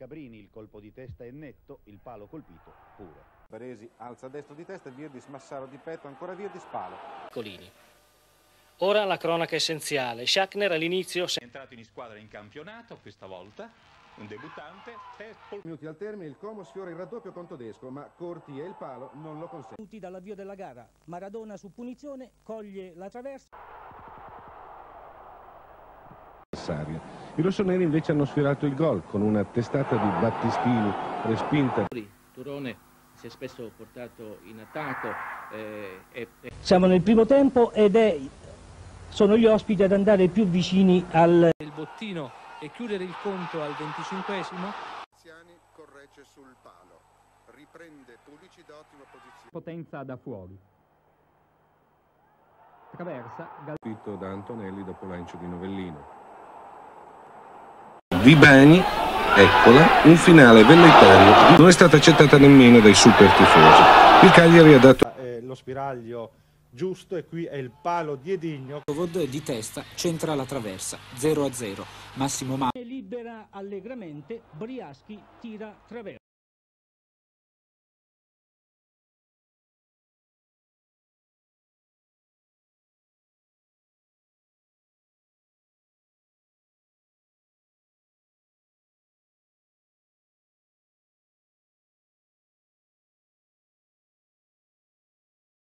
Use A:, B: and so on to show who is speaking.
A: Cabrini il colpo di testa è netto, il palo colpito pure.
B: Baresi alza a destro di testa, Virdis Massaro di petto, ancora Virdis palo.
C: Colini. Ora la cronaca essenziale. Schachner all'inizio
D: È entrato in squadra in campionato questa volta, un debuttante. Pol-
E: minuti al termine il Como sfiora il raddoppio con Tedesco, ma Corti e il palo non lo consentono.
F: minuti dall'avvio della gara. Maradona su punizione coglie la traversa.
G: I rossoneri invece hanno sfiorato il gol con una testata di Battistini respinta.
H: Turone si è spesso portato in attacco eh, e, e
F: Siamo nel primo tempo ed è, sono gli ospiti ad andare più vicini al
I: il bottino e chiudere il conto al venticinquesimo.
E: Tiziani corregge sul palo, riprende Pulici da ottima posizione.
J: potenza da fuori. Traversa,
G: Scritto da Antonelli dopo lancio di Novellino. Vibani, eccola, un finale velleitario. Non è stata accettata nemmeno dai super tifosi. Il Cagliari ha dato
K: lo spiraglio giusto e qui è il palo di Edigno.
L: Vod di testa centra la traversa 0 a 0 Massimo Ma
F: libera allegramente, Briaschi tira traversa.